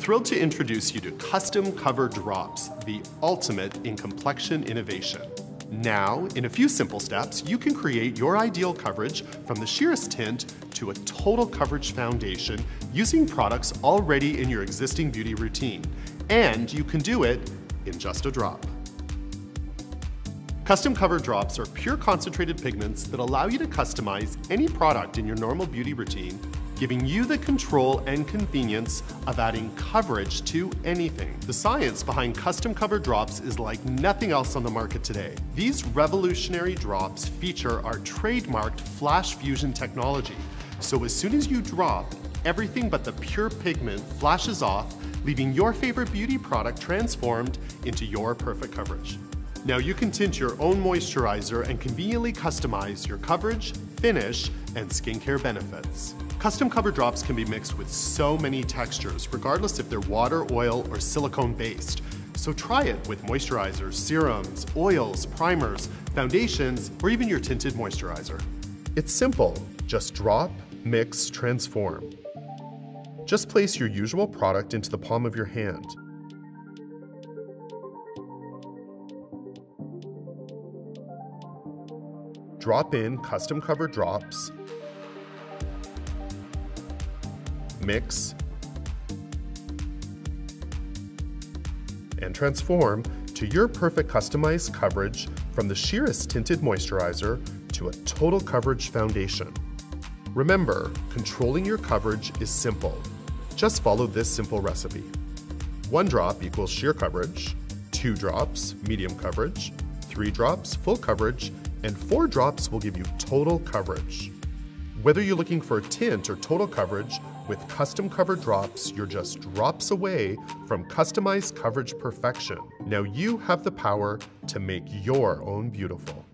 thrilled to introduce you to Custom Cover Drops, the ultimate in complexion innovation. Now, in a few simple steps, you can create your ideal coverage from the sheerest tint to a total coverage foundation using products already in your existing beauty routine. And you can do it in just a drop. Custom Cover Drops are pure concentrated pigments that allow you to customize any product in your normal beauty routine, giving you the control and convenience of adding coverage to anything. The science behind Custom Cover Drops is like nothing else on the market today. These revolutionary drops feature our trademarked Flash Fusion technology. So as soon as you drop, everything but the pure pigment flashes off, leaving your favorite beauty product transformed into your perfect coverage. Now you can tint your own moisturizer and conveniently customize your coverage, finish, and skincare benefits. Custom cover drops can be mixed with so many textures, regardless if they're water, oil, or silicone based. So try it with moisturizers, serums, oils, primers, foundations, or even your tinted moisturizer. It's simple. Just drop, mix, transform. Just place your usual product into the palm of your hand. Drop in custom cover drops, mix, and transform to your perfect customized coverage from the sheerest tinted moisturizer to a total coverage foundation. Remember, controlling your coverage is simple. Just follow this simple recipe. One drop equals sheer coverage, two drops, medium coverage, three drops, full coverage, and four drops will give you total coverage. Whether you're looking for tint or total coverage, with custom cover drops, you're just drops away from customized coverage perfection. Now you have the power to make your own beautiful.